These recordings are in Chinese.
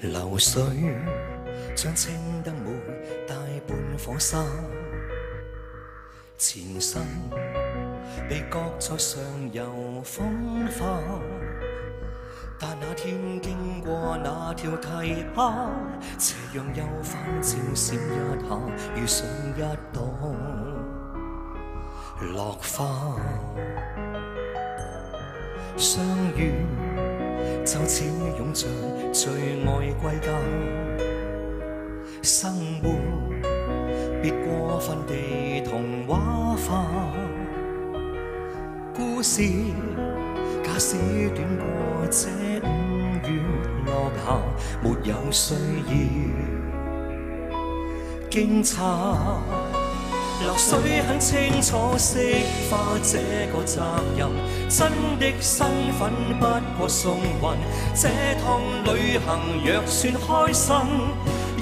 流水将青灯妹带半火沙，前身被搁在上游风化。但那天经过那条溪下，斜阳又翻照闪一下，遇上一朵落花，相遇就似涌着最爱归家，生活别过分地童话化，故事。假使短过这五月落霞，没有需要惊诧。流水很清楚释化这个责任，真的身份不过送运。这趟旅行若算开心。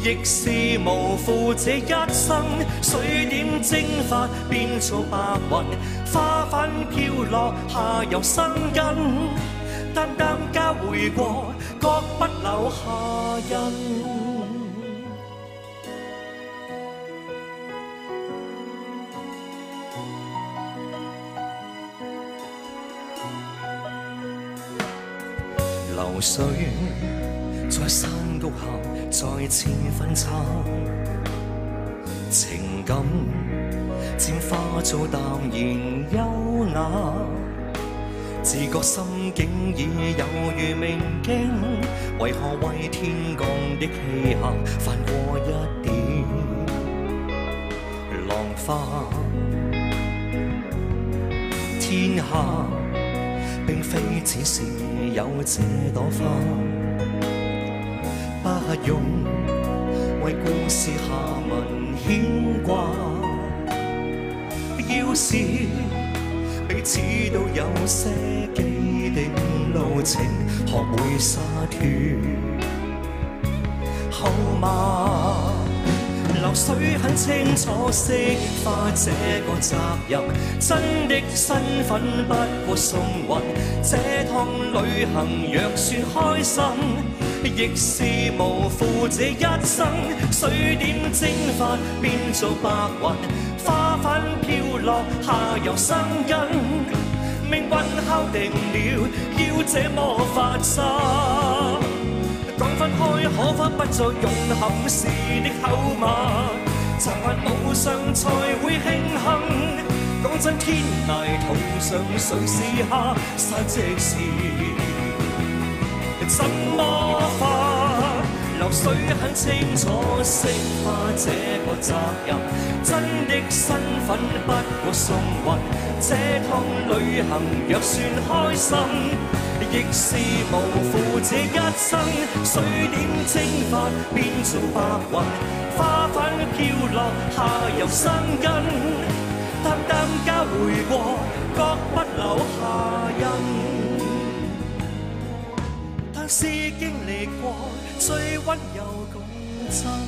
亦是无负这一生，水点蒸发变做白云，花瓣飘落下游生根，淡淡交回过，各不留下印。流水在山谷下。再次分岔，情感渐化做淡然优雅，自觉心境已有如明镜，为何为天降的气下泛过一点浪花？天下并非只是有这朵花。不用为故事下文牵挂，要是彼此都有些既定路程，学会洒脱，好吗？流水很清楚释化这个责任，真的身份不过送运，这趟旅行若算开心。亦是无负这一生，水点蒸发变做白云，花瓣飘落下游生根，命运敲定了要这么发生。讲分开可否不再用憾事的口吻？上才会庆幸。讲真，天涯途上谁是下？失即是。怎么化？流水很清楚释化这个责任，真的身份不过送运。这趟旅行若算开心，亦是无负这一生。水点蒸发变做白云，花瓣飘落下游生根，淡淡交回过，各不留下印。但是经历过最温柔共振。